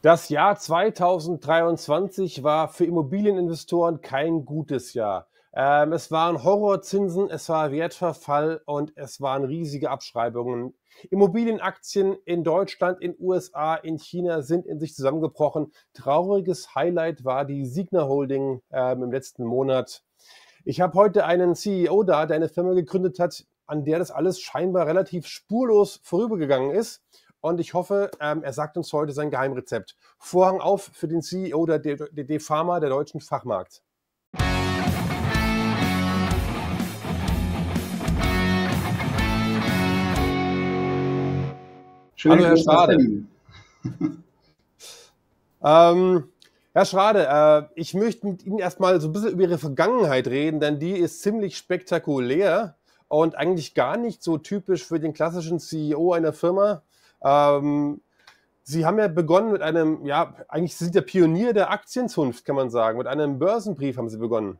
Das Jahr 2023 war für Immobilieninvestoren kein gutes Jahr. Ähm, es waren Horrorzinsen, es war Wertverfall und es waren riesige Abschreibungen. Immobilienaktien in Deutschland, in USA, in China sind in sich zusammengebrochen. Trauriges Highlight war die Signa Holding ähm, im letzten Monat. Ich habe heute einen CEO da, der eine Firma gegründet hat, an der das alles scheinbar relativ spurlos vorübergegangen ist. Und ich hoffe, ähm, er sagt uns heute sein Geheimrezept. Vorhang auf für den CEO der DD Pharma, der deutschen Fachmarkt. Schön, Hallo, Herr Schade. ähm, Herr Schrade, äh, ich möchte mit Ihnen erstmal so ein bisschen über Ihre Vergangenheit reden, denn die ist ziemlich spektakulär und eigentlich gar nicht so typisch für den klassischen CEO einer Firma. Ähm, Sie haben ja begonnen mit einem, ja, eigentlich sind der Pionier der Aktienzunft, kann man sagen. Mit einem Börsenbrief haben Sie begonnen.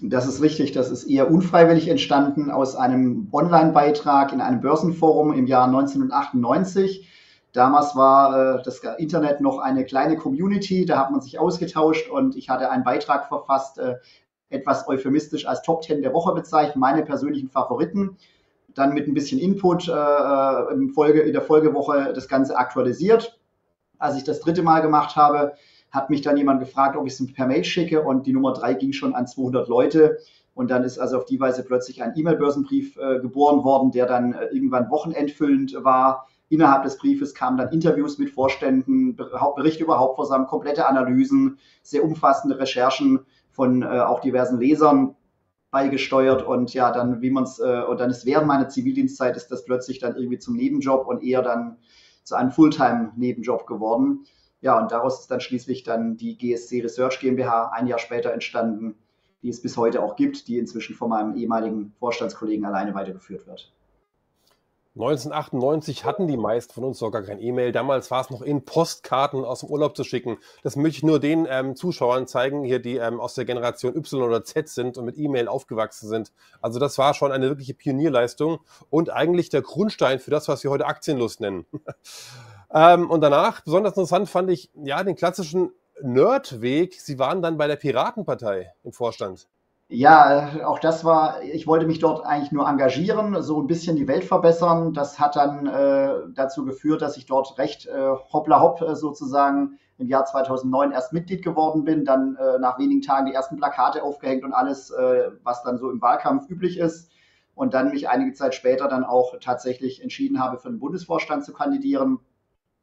Das ist richtig. Das ist eher unfreiwillig entstanden aus einem Online-Beitrag in einem Börsenforum im Jahr 1998. Damals war äh, das Internet noch eine kleine Community, da hat man sich ausgetauscht und ich hatte einen Beitrag verfasst, äh, etwas euphemistisch als Top 10 der Woche bezeichnet, meine persönlichen Favoriten dann mit ein bisschen Input äh, äh, in, Folge, in der Folgewoche das Ganze aktualisiert. Als ich das dritte Mal gemacht habe, hat mich dann jemand gefragt, ob ich es per Mail schicke und die Nummer drei ging schon an 200 Leute. Und dann ist also auf die Weise plötzlich ein E-Mail-Börsenbrief äh, geboren worden, der dann äh, irgendwann wochenendfüllend war. Innerhalb des Briefes kamen dann Interviews mit Vorständen, Berichte über Hauptversammlung, komplette Analysen, sehr umfassende Recherchen von äh, auch diversen Lesern beigesteuert und ja, dann, wie man es, äh, und dann ist während meiner Zivildienstzeit ist das plötzlich dann irgendwie zum Nebenjob und eher dann zu einem Fulltime-Nebenjob geworden. Ja, und daraus ist dann schließlich dann die GSC Research GmbH ein Jahr später entstanden, die es bis heute auch gibt, die inzwischen von meinem ehemaligen Vorstandskollegen alleine weitergeführt wird. 1998 hatten die meisten von uns sogar kein E-Mail. Damals war es noch in Postkarten aus dem Urlaub zu schicken. Das möchte ich nur den ähm, Zuschauern zeigen, hier, die ähm, aus der Generation Y oder Z sind und mit E-Mail aufgewachsen sind. Also das war schon eine wirkliche Pionierleistung und eigentlich der Grundstein für das, was wir heute Aktienlust nennen. ähm, und danach, besonders interessant fand ich, ja, den klassischen Nerdweg. Sie waren dann bei der Piratenpartei im Vorstand. Ja, auch das war, ich wollte mich dort eigentlich nur engagieren, so ein bisschen die Welt verbessern. Das hat dann äh, dazu geführt, dass ich dort recht äh, hoppla hopp äh, sozusagen im Jahr 2009 erst Mitglied geworden bin, dann äh, nach wenigen Tagen die ersten Plakate aufgehängt und alles, äh, was dann so im Wahlkampf üblich ist. Und dann mich einige Zeit später dann auch tatsächlich entschieden habe, für den Bundesvorstand zu kandidieren.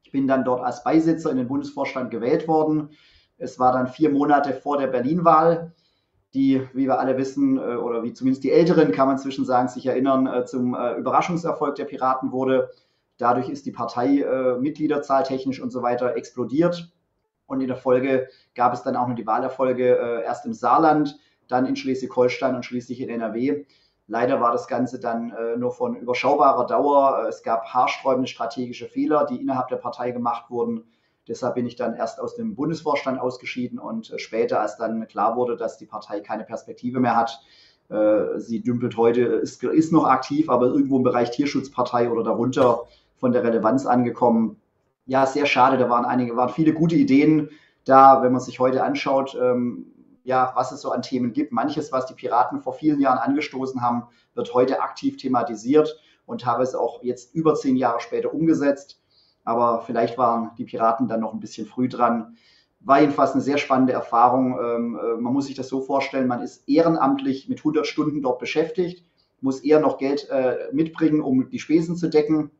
Ich bin dann dort als Beisitzer in den Bundesvorstand gewählt worden. Es war dann vier Monate vor der Berlin-Wahl die, wie wir alle wissen, äh, oder wie zumindest die Älteren, kann man zwischen sagen, sich erinnern, äh, zum äh, Überraschungserfolg der Piraten wurde. Dadurch ist die Partei Mitgliederzahl technisch und so weiter explodiert. Und in der Folge gab es dann auch noch die Wahlerfolge erst im Saarland, dann in Schleswig-Holstein und schließlich in NRW. Leider war das Ganze dann nur von überschaubarer Dauer. Es gab haarsträubende strategische Fehler, die innerhalb der Partei gemacht wurden. Deshalb bin ich dann erst aus dem Bundesvorstand ausgeschieden und äh, später, als dann klar wurde, dass die Partei keine Perspektive mehr hat, äh, sie dümpelt heute, ist, ist noch aktiv, aber irgendwo im Bereich Tierschutzpartei oder darunter von der Relevanz angekommen. Ja, sehr schade, da waren einige, waren viele gute Ideen da, wenn man sich heute anschaut, ähm, ja, was es so an Themen gibt. Manches, was die Piraten vor vielen Jahren angestoßen haben, wird heute aktiv thematisiert und habe es auch jetzt über zehn Jahre später umgesetzt. Aber vielleicht waren die Piraten dann noch ein bisschen früh dran. War jedenfalls eine sehr spannende Erfahrung. Ähm, äh, man muss sich das so vorstellen, man ist ehrenamtlich mit 100 Stunden dort beschäftigt, muss eher noch Geld äh, mitbringen, um die Spesen zu decken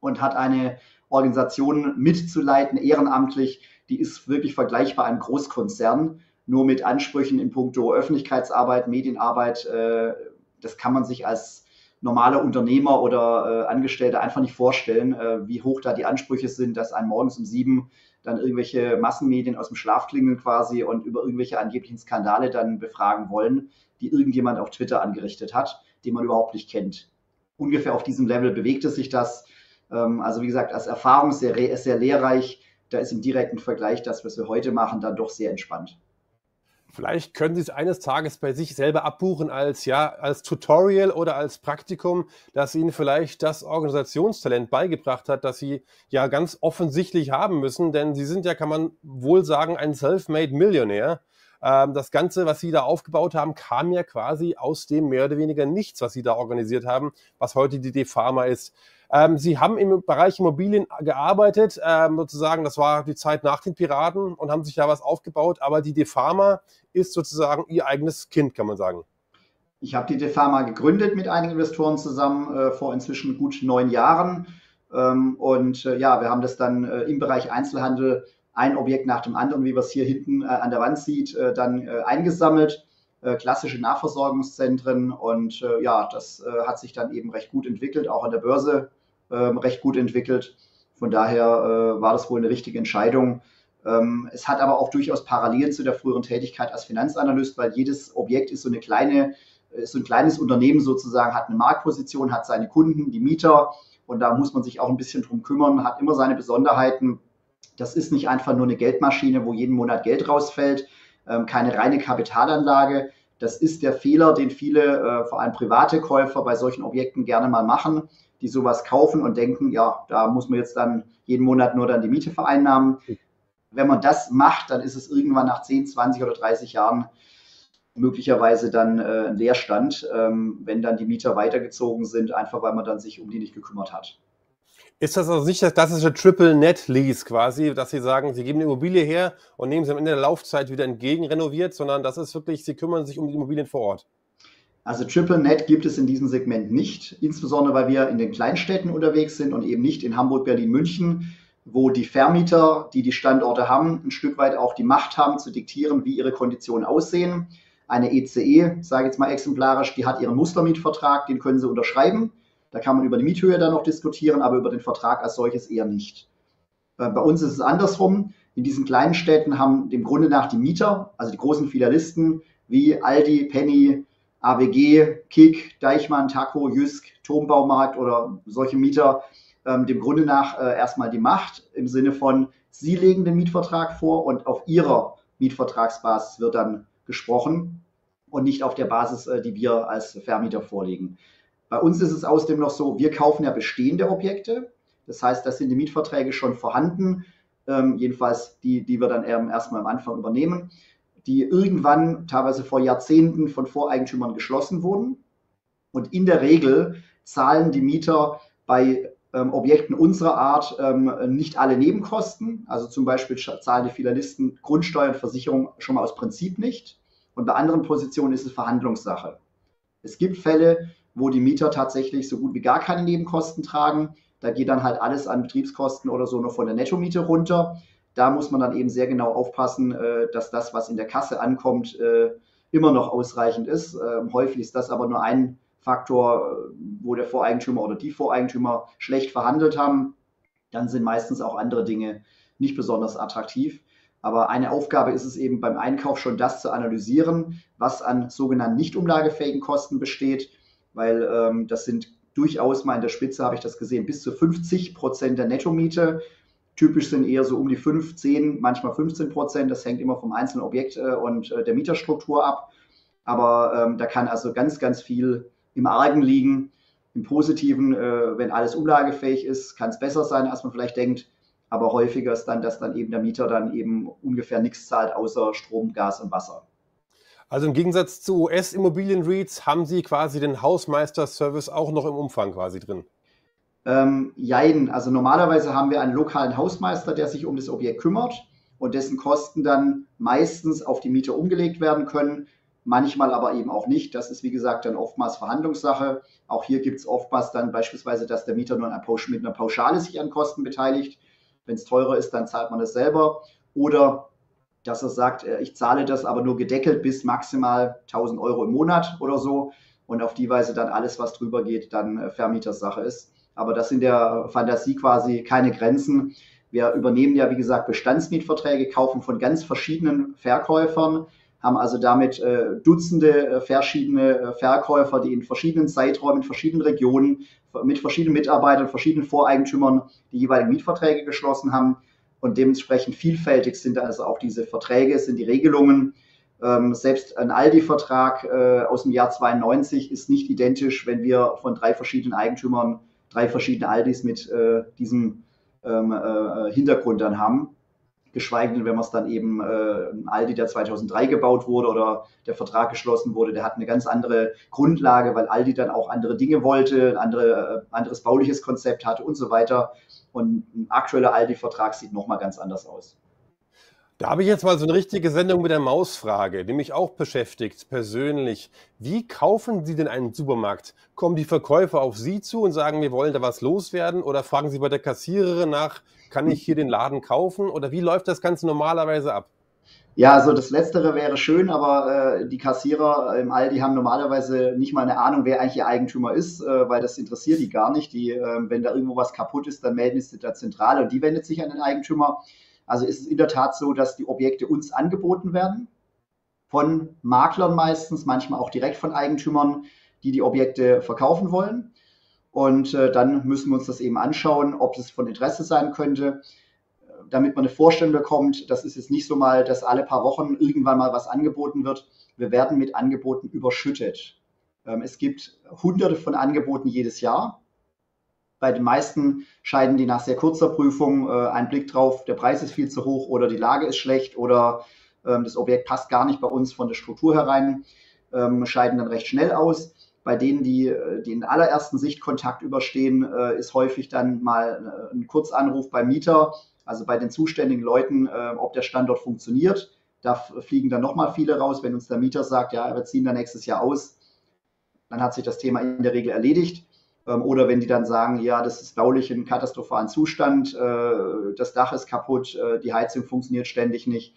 und hat eine Organisation mitzuleiten, ehrenamtlich, die ist wirklich vergleichbar einem Großkonzern, nur mit Ansprüchen in puncto Öffentlichkeitsarbeit, Medienarbeit. Äh, das kann man sich als normale Unternehmer oder äh, Angestellte einfach nicht vorstellen, äh, wie hoch da die Ansprüche sind, dass ein morgens um sieben dann irgendwelche Massenmedien aus dem Schlaf klingeln quasi und über irgendwelche angeblichen Skandale dann befragen wollen, die irgendjemand auf Twitter angerichtet hat, den man überhaupt nicht kennt. Ungefähr auf diesem Level bewegte sich das. Ähm, also wie gesagt, als Erfahrung sehr, sehr lehrreich. Da ist im direkten Vergleich das, was wir heute machen, dann doch sehr entspannt. Vielleicht können Sie es eines Tages bei sich selber abbuchen als ja als Tutorial oder als Praktikum, das Ihnen vielleicht das Organisationstalent beigebracht hat, das Sie ja ganz offensichtlich haben müssen, denn Sie sind ja, kann man wohl sagen, ein self-made Millionär. Ähm, das Ganze, was Sie da aufgebaut haben, kam ja quasi aus dem mehr oder weniger nichts, was Sie da organisiert haben, was heute die D-Pharma ist. Ähm, Sie haben im Bereich Immobilien gearbeitet, ähm, sozusagen, das war die Zeit nach den Piraten und haben sich da was aufgebaut, aber die Defama ist sozusagen Ihr eigenes Kind, kann man sagen. Ich habe die Defama gegründet mit einigen Investoren zusammen äh, vor inzwischen gut neun Jahren. Ähm, und äh, ja, wir haben das dann äh, im Bereich Einzelhandel ein Objekt nach dem anderen, wie man es hier hinten äh, an der Wand sieht, äh, dann äh, eingesammelt. klassische Nachversorgungszentren und ja, das hat sich dann eben recht gut entwickelt, auch an der Börse ähm, recht gut entwickelt. Von daher äh, war das wohl eine richtige Entscheidung. Ähm, es hat aber auch durchaus Parallelen zu der früheren Tätigkeit als Finanzanalyst, weil jedes Objekt ist so eine kleine, ist so ein kleines Unternehmen sozusagen, hat eine Marktposition, hat seine Kunden, die Mieter und da muss man sich auch ein bisschen drum kümmern, hat immer seine Besonderheiten. Das ist nicht einfach nur eine Geldmaschine, wo jeden Monat Geld rausfällt, ähm, keine reine Kapitalanlage. Das ist der Fehler, den viele, äh, vor allem private Käufer bei solchen Objekten gerne mal machen die sowas kaufen und denken, ja, da muss man jetzt dann jeden Monat nur dann die Miete vereinnahmen. Wenn man das macht, dann ist es irgendwann nach 10, 20 oder 30 Jahren möglicherweise dann äh, ein Leerstand, ähm, wenn dann die Mieter weitergezogen sind, einfach weil man dann sich um die nicht gekümmert hat. Ist das also nicht das klassische Triple Net Lease quasi, dass Sie sagen, Sie geben die Immobilie her und nehmen sie am Ende der Laufzeit wieder entgegen renoviert, sondern das ist wirklich, Sie kümmern sich um die Immobilien vor Ort? Also TripleNet gibt es in diesem Segment nicht, insbesondere weil wir in den Kleinstädten unterwegs sind und eben nicht in Hamburg, Berlin, München, wo die Vermieter, die die Standorte haben, ein Stück weit auch die Macht haben zu diktieren, wie ihre Konditionen aussehen. Eine ECE, e, sage ich jetzt mal exemplarisch, die hat ihren Mustermietvertrag, den können sie unterschreiben. Da kann man über die Miethöhe dann noch diskutieren, aber über den Vertrag als solches eher nicht. Äh, bei uns ist es andersrum. In diesen kleinen Städten haben dem Grunde nach die Mieter, also die großen Filialisten wie Aldi, Penny, AWG, Kick, Deichmann, Taco, Jüsk, Turmbaumarkt oder solche Mieter ähm, dem Grunde nach äh, erstmal die Macht im Sinne von, sie legen den Mietvertrag vor und auf ihrer Mietvertragsbasis wird dann gesprochen und nicht auf der Basis, äh, die wir als Vermieter vorlegen. Bei uns ist es außerdem noch so, wir kaufen ja bestehende Objekte. Das heißt, da sind die Mietverträge schon vorhanden, ähm, jedenfalls die, die wir dann erstmal am Anfang übernehmen die irgendwann teilweise vor Jahrzehnten von Voreigentümern geschlossen wurden. Und in der Regel zahlen die Mieter bei ähm, Objekten unserer Art ähm, nicht alle Nebenkosten. Also zum Beispiel zahlen die Filialisten Grundsteuer und Versicherung schon mal aus Prinzip nicht. Und bei anderen Positionen ist es Verhandlungssache. Es gibt Fälle, wo die Mieter tatsächlich so gut wie gar keine Nebenkosten tragen. Da geht dann halt alles an Betriebskosten oder so noch von der Nettomiete runter da muss man dann eben sehr genau aufpassen, äh, dass das, was in der Kasse ankommt, äh, immer noch ausreichend ist. Ähm, häufig ist das aber nur ein Faktor, wo der Voreigentümer oder die Voreigentümer schlecht verhandelt haben. Dann sind meistens auch andere Dinge nicht besonders attraktiv. Aber eine Aufgabe ist es eben beim Einkauf schon das zu analysieren, was an sogenannten nicht umlagefähigen Kosten besteht, weil ähm, das sind durchaus mal in der Spitze, habe ich das gesehen, bis zu 50 Prozent der Nettomiete. Typisch sind eher so um die 5, 10, manchmal 15 Prozent. Das hängt immer vom einzelnen Objekt äh, und äh, der Mieterstruktur ab. Aber ähm, da kann also ganz, ganz viel im Argen liegen. Im Positiven, äh, wenn alles umlagefähig ist, kann es besser sein, als man vielleicht denkt. Aber häufiger ist dann, dass dann eben der Mieter dann eben ungefähr nichts zahlt, außer Strom, Gas und Wasser. Also im Gegensatz zu US-Immobilien-REITs haben Sie quasi den Hausmeister-Service auch noch im Umfang quasi drin. Ähm, jein, also normalerweise haben wir einen lokalen Hausmeister, der sich um das Objekt kümmert und dessen Kosten dann meistens auf die Mieter umgelegt werden können, manchmal aber eben auch nicht. Das ist, wie gesagt, dann oftmals Verhandlungssache. Auch hier gibt es oftmals dann beispielsweise, dass der Mieter nur mit einer Pauschale sich an Kosten beteiligt. Wenn es teurer ist, dann zahlt man das selber. Oder dass er sagt, äh, ich zahle das aber nur gedeckelt bis maximal 1000 Euro im Monat oder so und auf die Weise dann alles, was drüber geht, dann äh, Vermietersache ist. Aber das sind der Fantasie quasi keine Grenzen. Wir übernehmen ja, wie gesagt, Bestandsmietverträge, kaufen von ganz verschiedenen Verkäufern, haben also damit äh, Dutzende äh, verschiedene äh, Verkäufer, die in verschiedenen Zeiträumen, in verschiedenen Regionen, mit verschiedenen Mitarbeitern, verschiedenen Voreigentümern die jeweiligen Mietverträge geschlossen haben. Und dementsprechend vielfältig sind also auch diese Verträge, sind die Regelungen. Ähm, selbst ein Aldi-Vertrag äh, aus dem Jahr 92 ist nicht identisch, wenn wir von drei verschiedenen Eigentümern drei verschiedene Aldis mit äh, diesem ähm, äh, Hintergrund dann haben. Geschweige denn, wenn man es dann eben äh, ein Aldi, der 2003 gebaut wurde oder der Vertrag geschlossen wurde, der hat eine ganz andere Grundlage, weil Aldi dann auch andere Dinge wollte, ein andere, äh, anderes bauliches Konzept hatte und so weiter. Und ein aktueller Aldi-Vertrag sieht nochmal ganz anders aus. Da habe ich jetzt mal so eine richtige Sendung mit der Mausfrage, die mich auch beschäftigt, persönlich. Wie kaufen Sie denn einen Supermarkt? Kommen die Verkäufer auf Sie zu und sagen, wir wollen da was loswerden? Oder fragen Sie bei der Kassiererin nach, kann ich hier den Laden kaufen? Oder wie läuft das Ganze normalerweise ab? Ja, also das Letztere wäre schön, aber äh, die Kassierer im Aldi haben normalerweise nicht mal eine Ahnung, wer eigentlich ihr Eigentümer ist, äh, weil das interessiert die gar nicht. Die, äh, wenn da irgendwo was kaputt ist, dann melden sie der Zentrale und die wendet sich an den Eigentümer. Also ist es in der Tat so, dass die Objekte uns angeboten werden, von Maklern meistens, manchmal auch direkt von Eigentümern, die die Objekte verkaufen wollen. Und äh, dann müssen wir uns das eben anschauen, ob es von Interesse sein könnte, damit man eine Vorstellung bekommt. Das ist jetzt nicht so mal, dass alle paar Wochen irgendwann mal was angeboten wird. Wir werden mit Angeboten überschüttet. Ähm, es gibt hunderte von Angeboten jedes Jahr. Bei den meisten scheiden die nach sehr kurzer Prüfung äh, einen Blick drauf, der Preis ist viel zu hoch oder die Lage ist schlecht oder ähm, das Objekt passt gar nicht bei uns von der Struktur herein, ähm, scheiden dann recht schnell aus. Bei denen, die, äh, die in allerersten Sichtkontakt überstehen, äh, ist häufig dann mal äh, ein Kurzanruf beim Mieter, also bei den zuständigen Leuten, äh, ob der Standort funktioniert. Da fliegen dann nochmal viele raus, wenn uns der Mieter sagt, ja, wir ziehen da nächstes Jahr aus, dann hat sich das Thema in der Regel erledigt. Ähm, oder wenn die dann sagen, ja, das ist baulich in katastrophalen Zustand, äh, das Dach ist kaputt, äh, die Heizung funktioniert ständig nicht.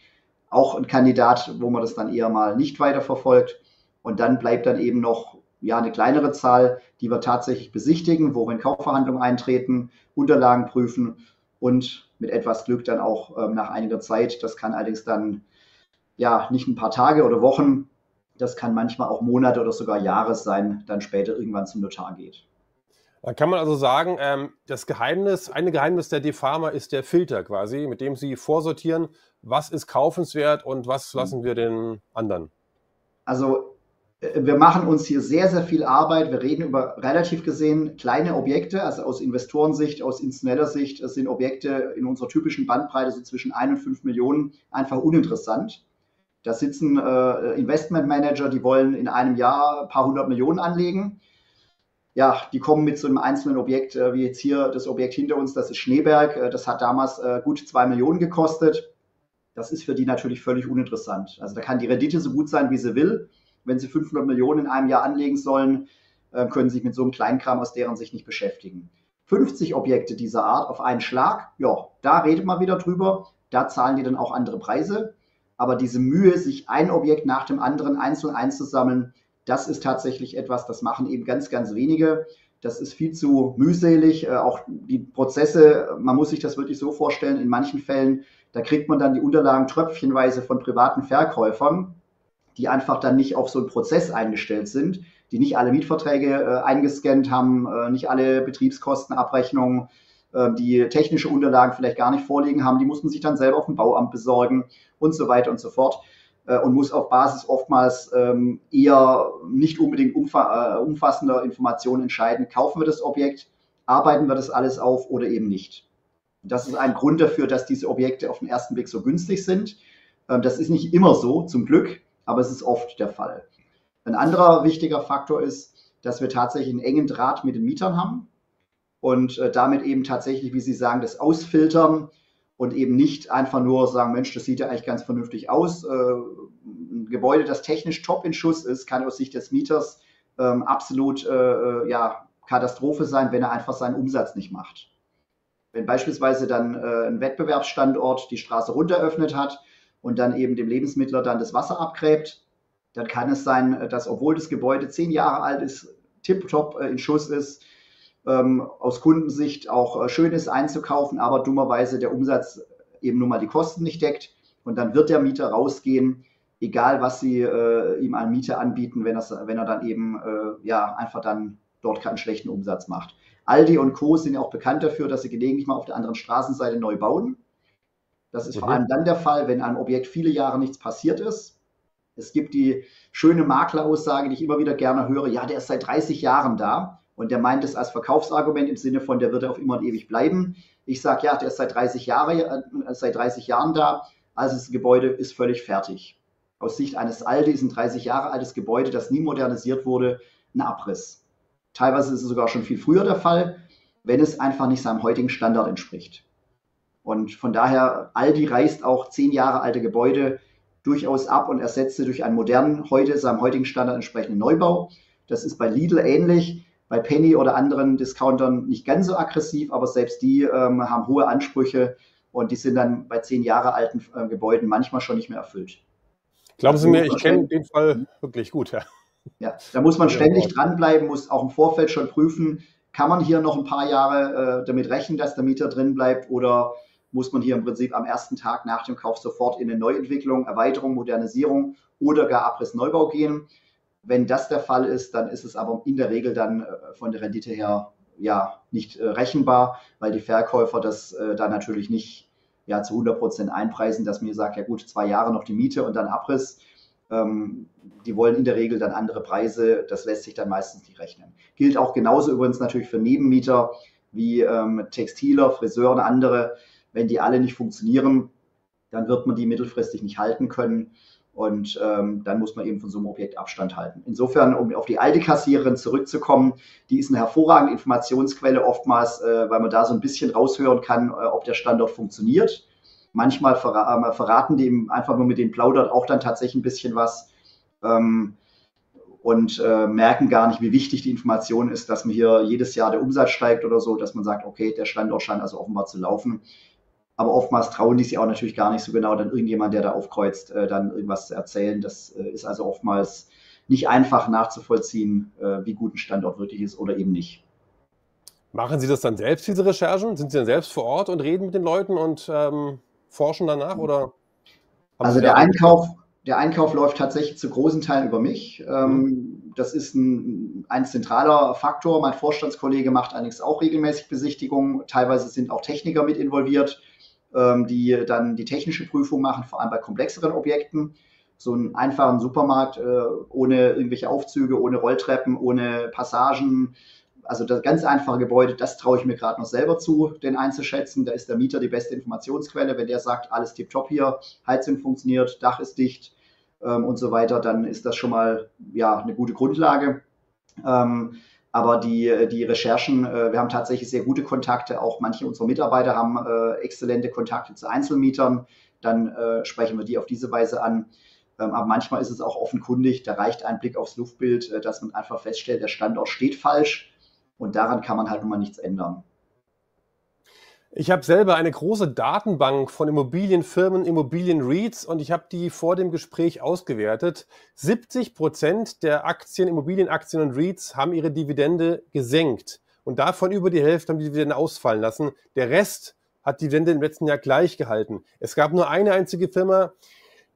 Auch ein Kandidat, wo man das dann eher mal nicht weiter verfolgt. Und dann bleibt dann eben noch ja, eine kleinere Zahl, die wir tatsächlich besichtigen, wo wir in Kaufverhandlungen eintreten, Unterlagen prüfen und mit etwas Glück dann auch ähm, nach einiger Zeit, das kann allerdings dann ja nicht ein paar Tage oder Wochen, das kann manchmal auch Monate oder sogar Jahre sein, dann später irgendwann zum Notar geht. Da kann man also sagen, ähm, das Geheimnis, eine Geheimnis der Defarmer ist der Filter quasi, mit dem Sie vorsortieren, was ist kaufenswert und was mhm. lassen wir den anderen. Also äh, wir machen uns hier sehr, sehr viel Arbeit. Wir reden über relativ gesehen kleine Objekte, also aus Investorensicht, aus institutioneller Sicht sind Objekte in unserer typischen Bandbreite so zwischen 1 und 5 Millionen einfach uninteressant. Da sitzen äh, Investmentmanager, die wollen in einem Jahr ein paar hundert Millionen anlegen ja, die kommen mit so einem einzelnen Objekt, äh, wie jetzt hier das Objekt hinter uns, das ist Schneeberg. Äh, das hat damals äh, gut zwei Millionen gekostet. Das ist für die natürlich völlig uninteressant. Also da kann die Rendite so gut sein, wie sie will. Wenn sie 500 Millionen in einem Jahr anlegen sollen, äh, können sie sich mit so einem Kleinkram aus deren Sicht nicht beschäftigen. 50 Objekte dieser Art auf einen Schlag, ja, da redet man wieder drüber. Da zahlen die dann auch andere Preise. Aber diese Mühe, sich ein Objekt nach dem anderen einzeln einzusammeln, das ist tatsächlich etwas, das machen eben ganz, ganz wenige. Das ist viel zu mühselig. Äh, auch die Prozesse, man muss sich das wirklich so vorstellen, in manchen Fällen, da kriegt man dann die Unterlagen tröpfchenweise von privaten Verkäufern, die einfach dann nicht auf so einen Prozess eingestellt sind, die nicht alle Mietverträge äh, eingescannt haben, äh, nicht alle Betriebskostenabrechnungen, äh, die technische Unterlagen vielleicht gar nicht vorliegen haben. Die muss man sich dann selber auf dem Bauamt besorgen und so weiter und so fort. Äh, und muss auf Basis oftmals ähm, eher nicht unbedingt äh, umfassender Informationen entscheiden, kaufen wir das Objekt, arbeiten wir das alles auf oder eben nicht. Das ist ein Grund dafür, dass diese Objekte auf den ersten Blick so günstig sind. Ähm, das ist nicht immer so, zum Glück, aber es ist oft der Fall. Ein anderer wichtiger Faktor ist, dass wir tatsächlich einen engen Draht mit den Mietern haben und äh, damit eben tatsächlich, wie Sie sagen, das Ausfiltern und eben nicht einfach nur sagen, Mensch, das sieht ja eigentlich ganz vernünftig aus. Äh, ein Gebäude, das technisch top in Schuss ist, kann aus Sicht des Mieters ähm, absolut äh, äh, ja, Katastrophe sein, wenn er einfach seinen Umsatz nicht macht. Wenn beispielsweise dann äh, ein Wettbewerbsstandort die Straße runteröffnet hat und dann eben dem Lebensmittler dann das Wasser abgräbt, dann kann es sein, dass obwohl das Gebäude zehn Jahre alt ist, tipptopp äh, in Schuss ist, ähm, aus Kundensicht auch äh, schön ist einzukaufen, aber dummerweise der Umsatz eben nur mal die Kosten nicht deckt. Und dann wird der Mieter rausgehen, egal was sie äh, ihm an Miete anbieten, wenn, das, wenn er dann eben äh, ja, einfach dann dort keinen schlechten Umsatz macht. Aldi und Co. sind ja auch bekannt dafür, dass sie gelegentlich mal auf der anderen Straßenseite neu bauen. Das ist mhm. vor allem dann der Fall, wenn an Objekt viele Jahre nichts passiert ist. Es gibt die schöne Makleraussage, die ich immer wieder gerne höre, ja, der ist seit 30 Jahren da und der meint es als Verkaufsargument im Sinne von, der wird auf immer und ewig bleiben. Ich sage, ja, der ist seit 30, Jahre, äh, seit 30 Jahren da, also das Gebäude ist völlig fertig. Aus Sicht eines Aldi ist ein 30 Jahre altes Gebäude, das nie modernisiert wurde, ein Abriss. Teilweise ist es sogar schon viel früher der Fall, wenn es einfach nicht seinem heutigen Standard entspricht. Und von daher, Aldi reißt auch zehn Jahre alte Gebäude durchaus ab und ersetzt sie durch einen modernen, heute seinem heutigen Standard entsprechenden Neubau. Das ist bei Lidl ähnlich, bei Penny oder anderen Discountern nicht ganz so aggressiv, aber selbst die ähm, haben hohe Ansprüche und die sind dann bei zehn Jahre alten äh, Gebäuden manchmal schon nicht mehr erfüllt. Glauben Sie mir, ich kenne den Fall wirklich gut, ja. Ja, da muss man ständig dranbleiben, muss auch im Vorfeld schon prüfen, kann man hier noch ein paar Jahre äh, damit rechnen, dass der Mieter drin bleibt oder muss man hier im Prinzip am ersten Tag nach dem Kauf sofort in eine Neuentwicklung, Erweiterung, Modernisierung oder gar Abriss Neubau gehen. Wenn das der Fall ist, dann ist es aber in der Regel dann äh, von der Rendite her ja nicht äh, rechenbar, weil die Verkäufer das äh, dann natürlich nicht ja, zu 100 Prozent einpreisen, dass mir sagt, ja gut, zwei Jahre noch die Miete und dann Abriss. Ähm, die wollen in der Regel dann andere Preise. Das lässt sich dann meistens nicht rechnen. Gilt auch genauso übrigens natürlich für Nebenmieter wie ähm, Textiler, Friseure und andere. Wenn die alle nicht funktionieren, dann wird man die mittelfristig nicht halten können. Und ähm, dann muss man eben von so einem Objekt Abstand halten. Insofern, um auf die alte Kassiererin zurückzukommen, die ist eine hervorragende Informationsquelle oftmals, äh, weil man da so ein bisschen raushören kann, äh, ob der Standort funktioniert. Manchmal verra äh, verraten die ihm einfach nur mit den plaudert auch dann tatsächlich ein bisschen was ähm, und äh, merken gar nicht, wie wichtig die Information ist, dass mir hier jedes Jahr der Umsatz steigt oder so, dass man sagt, okay, der Standort scheint also offenbar zu laufen. Aber oftmals trauen die sich auch natürlich gar nicht so genau, dann irgendjemand, der da aufkreuzt, äh, dann irgendwas zu erzählen. Das äh, ist also oftmals nicht einfach nachzuvollziehen, äh, wie gut ein Standort wirklich ist oder eben nicht. Machen Sie das dann selbst, diese Recherchen? Sind Sie dann selbst vor Ort und reden mit den Leuten und ähm, forschen danach? Oder also der Einkauf, der Einkauf läuft tatsächlich zu großen Teilen über mich. Ähm, mhm. Das ist ein, ein zentraler Faktor. Mein Vorstandskollege macht allerdings auch regelmäßig Besichtigungen. Teilweise sind auch Techniker mit involviert die dann die technische Prüfung machen, vor allem bei komplexeren Objekten. So einen einfachen Supermarkt äh, ohne irgendwelche Aufzüge, ohne Rolltreppen, ohne Passagen, also das ganz einfache Gebäude, das traue ich mir gerade noch selber zu, den einzuschätzen. Da ist der Mieter die beste Informationsquelle. Wenn der sagt, alles tipptopp hier, Heizung funktioniert, Dach ist dicht ähm, und so weiter, dann ist das schon mal ja, eine gute Grundlage. Ähm, aber die, die Recherchen, äh, wir haben tatsächlich sehr gute Kontakte. Auch manche unserer Mitarbeiter haben äh, exzellente Kontakte zu Einzelmietern. Dann äh, sprechen wir die auf diese Weise an. Ähm, aber manchmal ist es auch offenkundig, da reicht ein Blick aufs Luftbild, äh, dass man einfach feststellt, der Standort steht falsch. Und daran kann man halt nun mal nichts ändern. Ich habe selber eine große Datenbank von Immobilienfirmen, Immobilienreads und ich habe die vor dem Gespräch ausgewertet. 70 Prozent der Aktien, Immobilienaktien und REITs haben ihre Dividende gesenkt und davon über die Hälfte haben die Dividende ausfallen lassen. Der Rest hat die Dividende im letzten Jahr gleich gehalten. Es gab nur eine einzige Firma,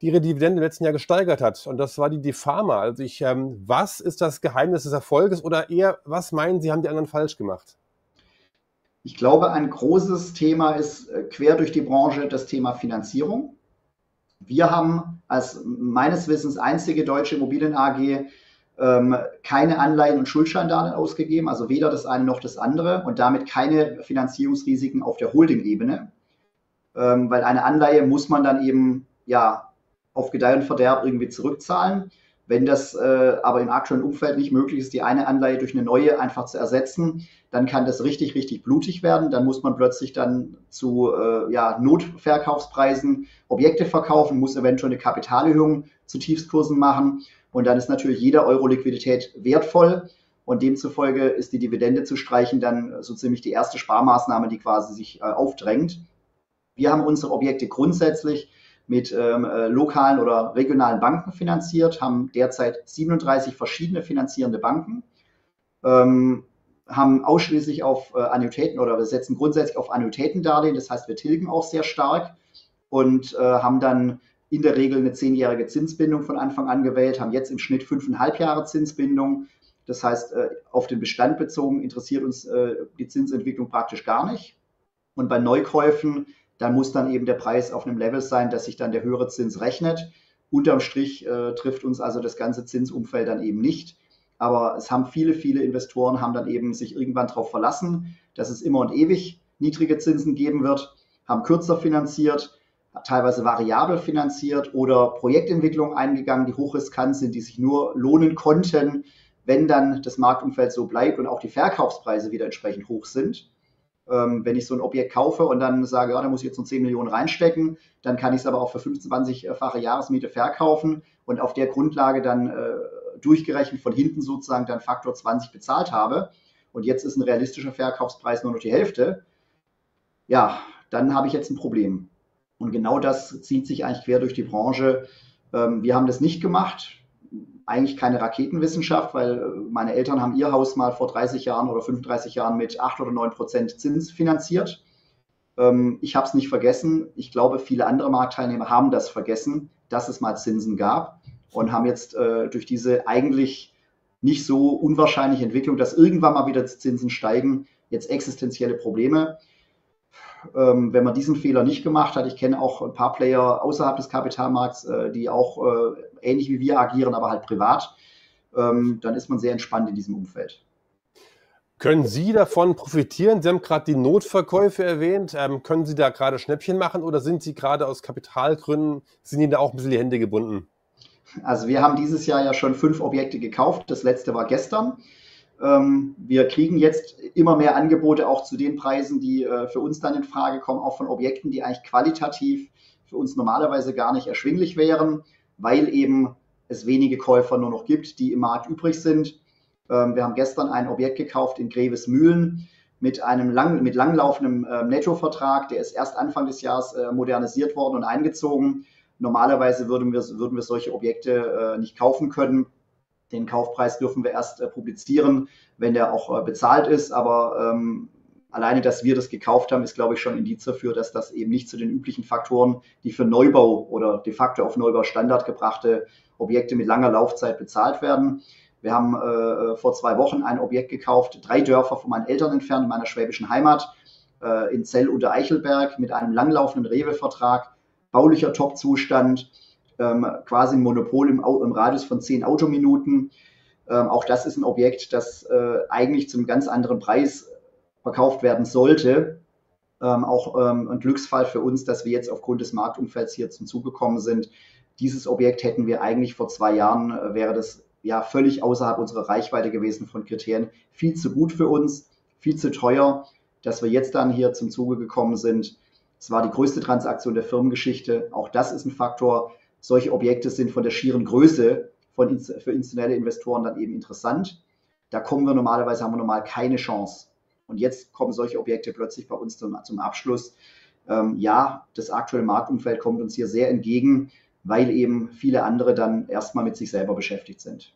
die ihre Dividende im letzten Jahr gesteigert hat und das war die Defama. Also ich, ähm, was ist das Geheimnis des Erfolges oder eher, was meinen Sie, haben die anderen falsch gemacht? Ich glaube, ein großes Thema ist äh, quer durch die Branche das Thema Finanzierung. Wir haben als meines Wissens einzige deutsche Immobilien AG ähm, keine Anleihen und Schuldscheindarlehen ausgegeben, also weder das eine noch das andere und damit keine Finanzierungsrisiken auf der Holding-Ebene, ähm, weil eine Anleihe muss man dann eben ja auf Gedeih und Verderb irgendwie zurückzahlen. Wenn das äh, aber im aktuellen Umfeld nicht möglich ist, die eine Anleihe durch eine neue einfach zu ersetzen, dann kann das richtig, richtig blutig werden. Dann muss man plötzlich dann zu äh, ja, Notverkaufspreisen Objekte verkaufen, muss eventuell eine Kapitalerhöhung zu Tiefstkursen machen. Und dann ist natürlich jeder Euro Liquidität wertvoll. Und demzufolge ist die Dividende zu streichen dann so ziemlich die erste Sparmaßnahme, die quasi sich äh, aufdrängt. Wir haben unsere Objekte grundsätzlich mit ähm, äh, lokalen oder regionalen Banken finanziert, haben derzeit 37 verschiedene finanzierende Banken, ähm, haben ausschließlich auf äh, Annuitäten oder wir setzen grundsätzlich auf Annuitätendarlehen, das heißt, wir tilgen auch sehr stark und äh, haben dann in der Regel eine zehnjährige Zinsbindung von Anfang an gewählt, haben jetzt im Schnitt fünfeinhalb Jahre Zinsbindung. Das heißt, äh, auf den Bestand bezogen interessiert uns äh, die Zinsentwicklung praktisch gar nicht. Und bei Neukäufen dann muss dann eben der Preis auf einem Level sein, dass sich dann der höhere Zins rechnet. Unterm Strich äh, trifft uns also das ganze Zinsumfeld dann eben nicht. Aber es haben viele, viele Investoren haben dann eben sich irgendwann darauf verlassen, dass es immer und ewig niedrige Zinsen geben wird, haben kürzer finanziert, teilweise variabel finanziert oder Projektentwicklungen eingegangen, die hochriskant sind, die sich nur lohnen konnten, wenn dann das Marktumfeld so bleibt und auch die Verkaufspreise wieder entsprechend hoch sind. Ähm, wenn ich so ein Objekt kaufe und dann sage, ja, da muss ich jetzt noch 10 Millionen reinstecken, dann kann ich es aber auch für 25-fache Jahresmiete verkaufen und auf der Grundlage dann äh, durchgerechnet von hinten sozusagen dann Faktor 20 bezahlt habe. Und jetzt ist ein realistischer Verkaufspreis nur noch die Hälfte. Ja, dann habe ich jetzt ein Problem. Und genau das zieht sich eigentlich quer durch die Branche. Ähm, wir haben das nicht gemacht. Eigentlich keine Raketenwissenschaft, weil meine Eltern haben ihr Haus mal vor 30 Jahren oder 35 Jahren mit 8 oder 9 Prozent Zins finanziert. Ähm, ich habe es nicht vergessen. Ich glaube, viele andere Marktteilnehmer haben das vergessen, dass es mal Zinsen gab und haben jetzt äh, durch diese eigentlich nicht so unwahrscheinliche Entwicklung, dass irgendwann mal wieder Zinsen steigen, jetzt existenzielle Probleme ähm, wenn man diesen Fehler nicht gemacht hat, ich kenne auch ein paar Player außerhalb des Kapitalmarkts, äh, die auch äh, ähnlich wie wir agieren, aber halt privat, ähm, dann ist man sehr entspannt in diesem Umfeld. Können Sie davon profitieren? Sie haben gerade die Notverkäufe erwähnt. Ähm, können Sie da gerade Schnäppchen machen oder sind Sie gerade aus Kapitalgründen, sind Ihnen da auch ein bisschen die Hände gebunden? Also wir haben dieses Jahr ja schon fünf Objekte gekauft. Das letzte war gestern. Ähm, wir kriegen jetzt immer mehr Angebote auch zu den Preisen, die äh, für uns dann in Frage kommen, auch von Objekten, die eigentlich qualitativ für uns normalerweise gar nicht erschwinglich wären, weil eben es wenige Käufer nur noch gibt, die im Markt übrig sind. Ähm, wir haben gestern ein Objekt gekauft in Grevesmühlen mit einem lang, mit langlaufendem äh, Nettovertrag. Der ist erst Anfang des Jahres äh, modernisiert worden und eingezogen. Normalerweise würden wir, würden wir solche Objekte nicht kaufen können den Kaufpreis dürfen wir erst äh, publizieren, wenn der auch äh, bezahlt ist. Aber ähm, alleine, dass wir das gekauft haben, ist, glaube ich, schon Indiz dafür, dass das eben nicht zu den üblichen Faktoren, die für Neubau oder de facto auf Neubau Standard gebrachte Objekte mit langer Laufzeit bezahlt werden. Wir haben äh, vor zwei Wochen ein Objekt gekauft, drei Dörfer von meinen Eltern entfernt, in meiner schwäbischen Heimat, äh, in Zell unter Eichelberg, mit einem langlaufenden Rewe-Vertrag, baulicher Top-Zustand ähm, quasi ein Monopol im, im, Radius von zehn Autominuten. Ähm, auch das ist ein Objekt, das äh, eigentlich zum ganz anderen Preis verkauft werden sollte. Ähm, auch ähm, ein Glücksfall für uns, dass wir jetzt aufgrund des Marktumfelds hier zum Zuge gekommen sind. Dieses Objekt hätten wir eigentlich vor zwei Jahren, äh, wäre das ja völlig außerhalb unserer Reichweite gewesen von Kriterien. Viel zu gut für uns, viel zu teuer, dass wir jetzt dann hier zum Zuge gekommen sind. Es war die größte Transaktion der Firmengeschichte. Auch das ist ein Faktor, solche Objekte sind von der schieren Größe von, für institutionelle Investoren dann eben interessant. Da kommen wir normalerweise, haben wir normal keine Chance. Und jetzt kommen solche Objekte plötzlich bei uns zum, zum Abschluss. Ähm, ja, das aktuelle Marktumfeld kommt uns hier sehr entgegen, weil eben viele andere dann erstmal mit sich selber beschäftigt sind.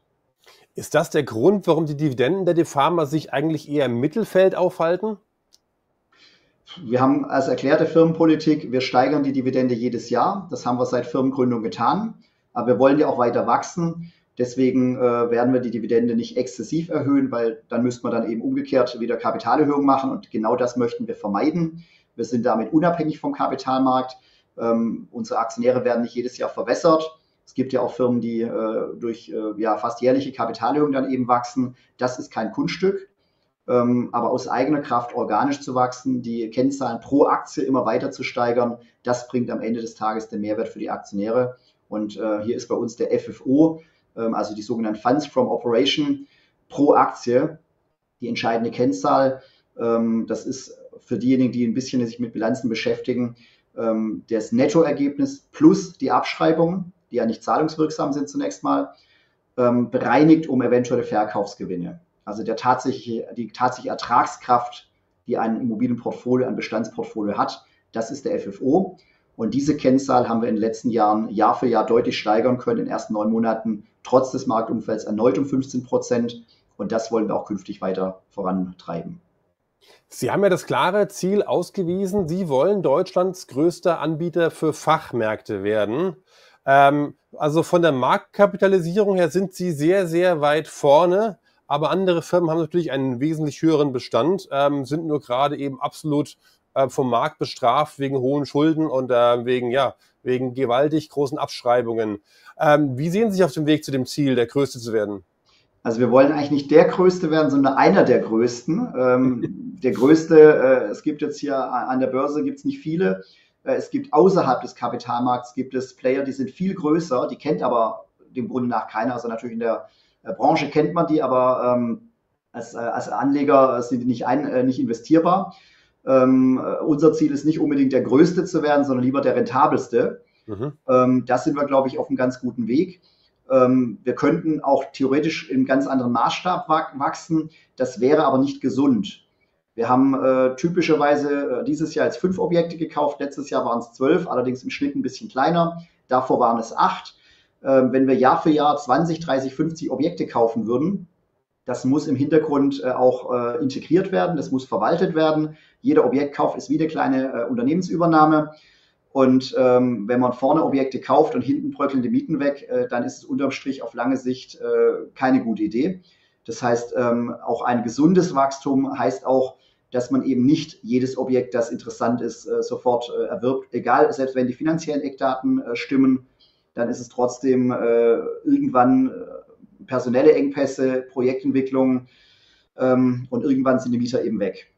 Ist das der Grund, warum die Dividenden der DeFarma sich eigentlich eher im Mittelfeld aufhalten? Wir haben als erklärte Firmenpolitik, wir steigern die Dividende jedes Jahr. Das haben wir seit Firmengründung getan. Aber wir wollen ja auch weiter wachsen. Deswegen äh, werden wir die Dividende nicht exzessiv erhöhen, weil dann müsste man dann eben umgekehrt wieder Kapitalerhöhung machen. Und genau das möchten wir vermeiden. Wir sind damit unabhängig vom Kapitalmarkt. Ähm, unsere Aktionäre werden nicht jedes Jahr verwässert. Es gibt ja auch Firmen, die äh, durch äh, ja, fast jährliche Kapitalerhöhung dann eben wachsen. Das ist kein Kunststück aber aus eigener Kraft organisch zu wachsen, die Kennzahlen pro Aktie immer weiter zu steigern, das bringt am Ende des Tages den Mehrwert für die Aktionäre. Und äh, hier ist bei uns der FFO, ähm, also die sogenannten Funds from Operation pro Aktie, die entscheidende Kennzahl. Ähm, das ist für diejenigen, die ein bisschen sich mit Bilanzen beschäftigen, ähm, das Nettoergebnis plus die Abschreibungen, die ja nicht zahlungswirksam sind zunächst mal, ähm, bereinigt um eventuelle Verkaufsgewinne. Also der tatsächliche, die tatsächliche Ertragskraft, die ein Immobilienportfolio, ein Bestandsportfolio hat, das ist der FFO. Und diese Kennzahl haben wir in den letzten Jahren Jahr für Jahr deutlich steigern können, in den ersten neun Monaten trotz des Marktumfelds erneut um 15 Prozent. Und das wollen wir auch künftig weiter vorantreiben. Sie haben ja das klare Ziel ausgewiesen, Sie wollen Deutschlands größter Anbieter für Fachmärkte werden. Ähm, also von der Marktkapitalisierung her sind Sie sehr, sehr weit vorne. Aber andere Firmen haben natürlich einen wesentlich höheren Bestand, ähm, sind nur gerade eben absolut äh, vom Markt bestraft wegen hohen Schulden und äh, wegen ja, wegen gewaltig großen Abschreibungen. Ähm, wie sehen Sie sich auf dem Weg zu dem Ziel, der Größte zu werden? Also wir wollen eigentlich nicht der Größte werden, sondern einer der Größten. Ähm, der Größte, äh, es gibt jetzt hier an der Börse gibt es nicht viele. Äh, es gibt außerhalb des Kapitalmarkts gibt es Player, die sind viel größer, die kennt aber dem Grunde nach keiner. Also natürlich in der Branche kennt man die, aber ähm, als, äh, als Anleger sind die nicht, ein, äh, nicht investierbar. Ähm, äh, unser Ziel ist nicht unbedingt der Größte zu werden, sondern lieber der rentabelste. Mhm. Ähm, da sind wir, glaube ich, auf einem ganz guten Weg. Ähm, wir könnten auch theoretisch im ganz anderen Maßstab wachsen. Das wäre aber nicht gesund. Wir haben äh, typischerweise äh, dieses Jahr jetzt fünf Objekte gekauft. Letztes Jahr waren es zwölf, allerdings im Schnitt ein bisschen kleiner. Davor waren es acht. Äh, wenn wir Jahr für Jahr 20, 30, 50 Objekte kaufen würden, das muss im Hintergrund äh, auch äh, integriert werden, das muss verwaltet werden. Jeder Objektkauf ist wie eine kleine äh, Unternehmensübernahme. Und ähm, wenn man vorne Objekte kauft und hinten bröckeln die Mieten weg, äh, dann ist es unterm Strich auf lange Sicht äh, keine gute Idee. Das heißt, ähm, auch ein gesundes Wachstum heißt auch, dass man eben nicht jedes Objekt, das interessant ist, äh, sofort erwirbt. Egal, selbst wenn die finanziellen Eckdaten stimmen, dann ist es trotzdem äh, irgendwann personelle Engpässe, Projektentwicklung ähm, und irgendwann sind die Mieter eben weg.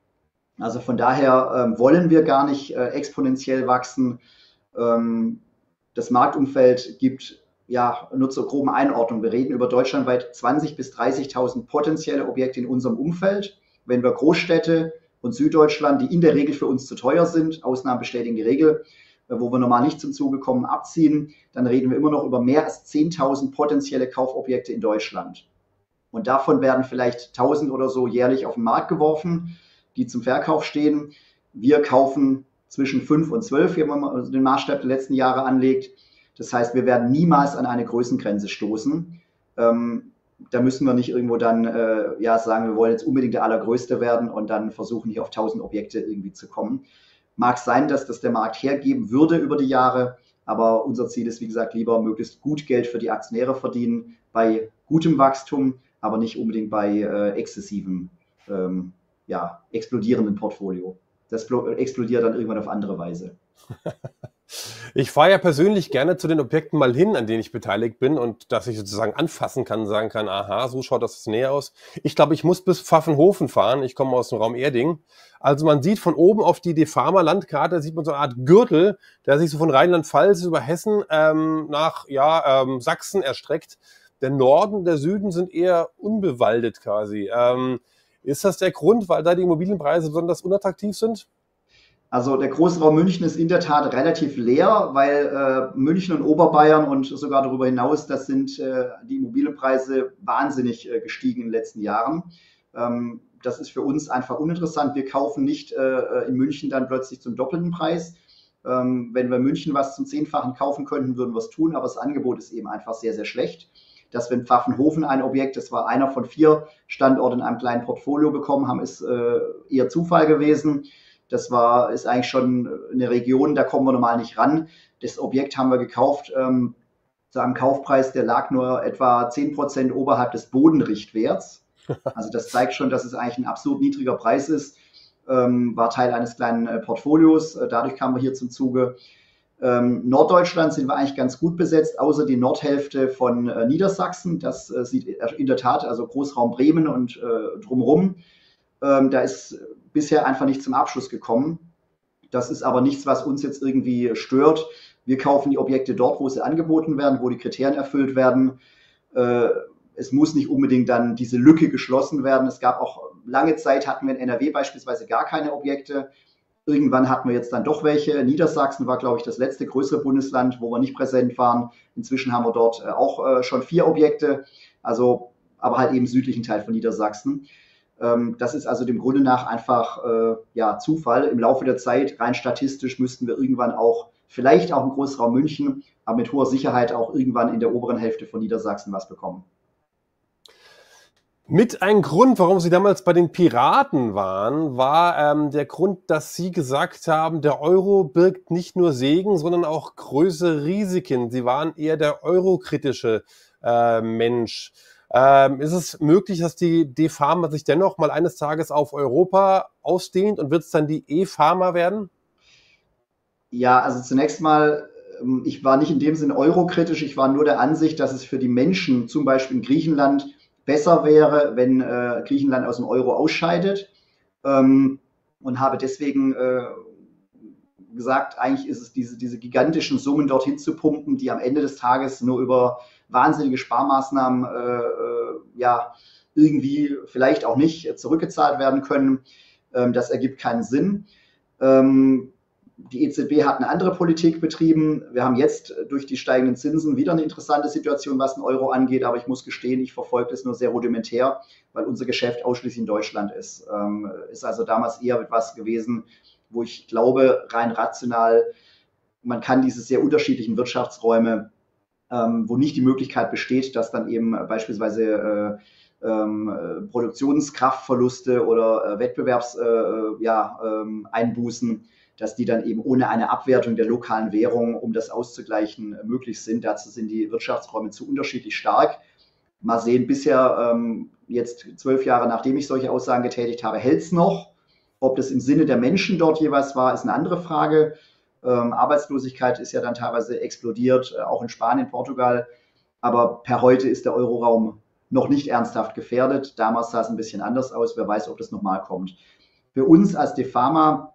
Also von daher ähm, wollen wir gar nicht äh, exponentiell wachsen. Ähm, das Marktumfeld gibt ja nur zur groben Einordnung. Wir reden über deutschlandweit 20.000 bis 30.000 potenzielle Objekte in unserem Umfeld. Wenn wir Großstädte und Süddeutschland, die in der Regel für uns zu teuer sind, Ausnahmen bestätigen die Regel, äh, wo wir normal nicht zum Zuge kommen, abziehen, dann reden wir immer noch über mehr als 10.000 potenzielle Kaufobjekte in Deutschland. Und davon werden vielleicht 1.000 oder so jährlich auf den Markt geworfen die zum Verkauf stehen. Wir kaufen zwischen fünf und zwölf, wenn man den Maßstab der letzten Jahre anlegt. Das heißt, wir werden niemals an eine Größengrenze stoßen. Ähm, da müssen wir nicht irgendwo dann äh, ja, sagen, wir wollen jetzt unbedingt der Allergrößte werden und dann versuchen, hier auf 1000 Objekte irgendwie zu kommen. Mag sein, dass das der Markt hergeben würde über die Jahre, aber unser Ziel ist, wie gesagt, lieber möglichst gut Geld für die Aktionäre verdienen bei gutem Wachstum, aber nicht unbedingt bei äh, exzessivem ähm, ja, explodierenden Portfolio. Das explodiert dann irgendwann auf andere Weise. Ich fahre ja persönlich gerne zu den Objekten mal hin, an denen ich beteiligt bin und dass ich sozusagen anfassen kann, sagen kann, aha, so schaut das näher aus. Ich glaube, ich muss bis Pfaffenhofen fahren. Ich komme aus dem Raum Erding. Also man sieht von oben auf die Defarmer Landkarte, sieht man so eine Art Gürtel, der sich so von Rheinland-Pfalz über Hessen ähm, nach ja, ähm, Sachsen erstreckt. Der Norden, der Süden sind eher unbewaldet quasi. Ähm, ist das der Grund, weil da die Immobilienpreise besonders unattraktiv sind? Also der Großraum München ist in der Tat relativ leer, weil äh, München und Oberbayern und sogar darüber hinaus, das sind äh, die Immobilienpreise wahnsinnig äh, gestiegen in den letzten Jahren. Ähm, das ist für uns einfach uninteressant. Wir kaufen nicht äh, in München dann plötzlich zum doppelten Preis. Ähm, wenn wir München was zum Zehnfachen kaufen könnten, würden wir es tun, aber das Angebot ist eben einfach sehr, sehr schlecht dass wir in Pfaffenhofen ein Objekt, das war einer von vier Standorten in einem kleinen Portfolio bekommen haben, ist äh, eher Zufall gewesen. Das war, ist eigentlich schon eine Region, da kommen wir normal nicht ran. Das Objekt haben wir gekauft ähm, zu einem Kaufpreis, der lag nur etwa 10 Prozent oberhalb des Bodenrichtwerts. Also das zeigt schon, dass es eigentlich ein absolut niedriger Preis ist. Ähm, war Teil eines kleinen äh, Portfolios. Äh, dadurch kamen wir hier zum Zuge. Ähm, Norddeutschland sind wir eigentlich ganz gut besetzt, außer die Nordhälfte von äh, Niedersachsen. Das äh, sieht in der Tat, also Großraum Bremen und äh, drumherum. Ähm, da ist bisher einfach nicht zum Abschluss gekommen. Das ist aber nichts, was uns jetzt irgendwie stört. Wir kaufen die Objekte dort, wo sie angeboten werden, wo die Kriterien erfüllt werden. Äh, es muss nicht unbedingt dann diese Lücke geschlossen werden. Es gab auch lange Zeit, hatten wir in NRW beispielsweise gar keine Objekte. Irgendwann hatten wir jetzt dann doch welche. Niedersachsen war, glaube ich, das letzte größere Bundesland, wo wir nicht präsent waren. Inzwischen haben wir dort äh, auch äh, schon vier Objekte, also aber halt eben südlichen Teil von Niedersachsen. Ähm, das ist also dem Grunde nach einfach äh, ja, Zufall. Im Laufe der Zeit, rein statistisch, müssten wir irgendwann auch, vielleicht auch im Großraum München, aber mit hoher Sicherheit auch irgendwann in der oberen Hälfte von Niedersachsen was bekommen. Mit ein Grund, warum Sie damals bei den Piraten waren, war ähm, der Grund, dass Sie gesagt haben, der Euro birgt nicht nur Segen, sondern auch größere Risiken. Sie waren eher der eurokritische äh, Mensch. Ähm, ist es möglich, dass die D-Pharma sich dennoch mal eines Tages auf Europa ausdehnt und wird es dann die E-Pharma werden? Ja, also zunächst mal ähm, ich war nicht in dem Sinne eurokritisch, ich war nur der Ansicht, dass es für die Menschen, zum Beispiel in Griechenland, besser wäre, wenn äh, Griechenland aus dem Euro ausscheidet. Ähm, und habe deswegen äh, gesagt, eigentlich ist es diese, diese gigantischen Summen dorthin zu pumpen, die am Ende des Tages nur über wahnsinnige Sparmaßnahmen äh, äh ja irgendwie vielleicht auch nicht zurückgezahlt werden können. Ähm, das ergibt keinen Sinn. Ähm, die EZB hat eine andere Politik betrieben. Wir haben jetzt durch die steigenden Zinsen wieder eine interessante Situation, was den Euro angeht. Aber ich muss gestehen, ich verfolge das nur sehr rudimentär, weil unser Geschäft ausschließlich in Deutschland ist. Ähm, ist also damals eher etwas gewesen, wo ich glaube, rein rational, man kann diese sehr unterschiedlichen Wirtschaftsräume, ähm, wo nicht die Möglichkeit besteht, dass dann eben beispielsweise äh, ähm, Produktionskraftverluste oder äh, Wettbewerbseinbußen äh, ja, ähm, dass die dann eben ohne eine Abwertung der lokalen Währung, um das auszugleichen, äh, möglich sind. Dazu sind die Wirtschaftsräume zu unterschiedlich stark. Mal sehen, bisher, ähm, jetzt zwölf Jahre nachdem ich solche Aussagen getätigt habe, hält es noch. Ob das im Sinne der Menschen dort jeweils war, ist eine andere Frage. Ähm, Arbeitslosigkeit ist ja dann teilweise explodiert, äh, auch in Spanien, Portugal. Aber per heute ist der Euroraum noch nicht ernsthaft gefährdet. Damals sah es ein bisschen anders aus. Wer weiß, ob das nochmal kommt. Für uns als Defama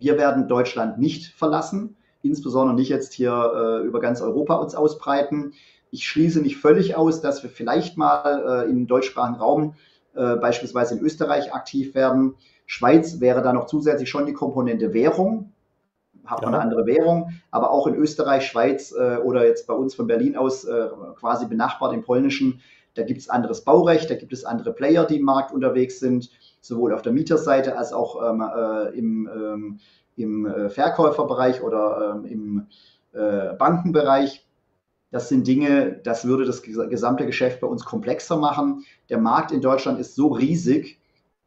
wir werden Deutschland nicht verlassen, insbesondere nicht jetzt hier äh, über ganz Europa uns ausbreiten. Ich schließe nicht völlig aus, dass wir vielleicht mal äh, im deutschsprachigen Raum, äh, beispielsweise in Österreich, aktiv werden. Schweiz wäre da noch zusätzlich schon die Komponente Währung, hat man ja. eine andere Währung, aber auch in Österreich, Schweiz äh, oder jetzt bei uns von Berlin aus äh, quasi benachbart im Polnischen, da gibt es anderes Baurecht, da gibt es andere Player, die im Markt unterwegs sind sowohl auf der Mieterseite als auch ähm, äh, im, ähm, im äh, Verkäuferbereich oder ähm, im äh, Bankenbereich. Das sind Dinge, das würde das gesamte Geschäft bei uns komplexer machen. Der Markt in Deutschland ist so riesig,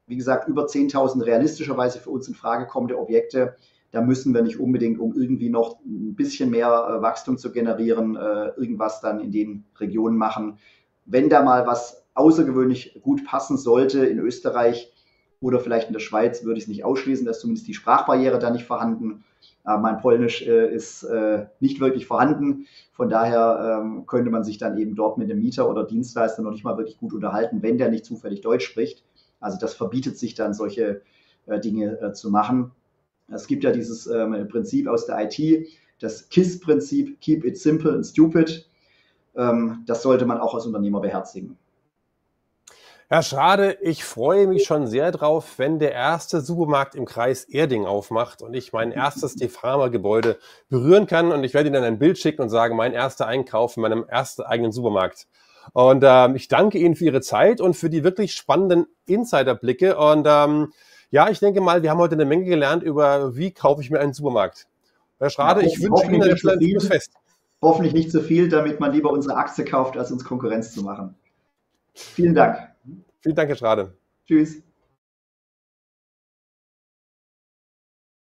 wie gesagt, über 10.000 realistischerweise für uns in Frage kommende Objekte. Da müssen wir nicht unbedingt, um irgendwie noch ein bisschen mehr äh, Wachstum zu generieren, äh, irgendwas dann in den Regionen machen. Wenn da mal was außergewöhnlich gut passen sollte in Österreich, oder vielleicht in der Schweiz würde ich es nicht ausschließen, da ist zumindest die Sprachbarriere da nicht vorhanden. Aber mein Polnisch äh, ist äh, nicht wirklich vorhanden. Von daher ähm, könnte man sich dann eben dort mit dem Mieter oder Dienstleister noch nicht mal wirklich gut unterhalten, wenn der nicht zufällig Deutsch spricht. Also das verbietet sich dann, solche äh, Dinge äh, zu machen. Es gibt ja dieses ähm, Prinzip aus der IT, das KISS-Prinzip, Keep it simple and stupid. Ähm, das sollte man auch als Unternehmer beherzigen. Herr Schrade, ich freue mich schon sehr drauf, wenn der erste Supermarkt im Kreis Erding aufmacht und ich mein erstes Defama-Gebäude berühren kann. Und ich werde Ihnen dann ein Bild schicken und sagen, mein erster Einkauf in meinem ersten eigenen Supermarkt. Und ähm, ich danke Ihnen für Ihre Zeit und für die wirklich spannenden Insiderblicke. Und ähm, ja, ich denke mal, wir haben heute eine Menge gelernt über, wie kaufe ich mir einen Supermarkt. Herr Schrade, ja, ich wünsche Ihnen ein schönes Fest. Hoffentlich nicht zu viel, damit man lieber unsere Aktie kauft, als uns Konkurrenz zu machen. Vielen Dank. Vielen Dank, Herr Schrade. Tschüss.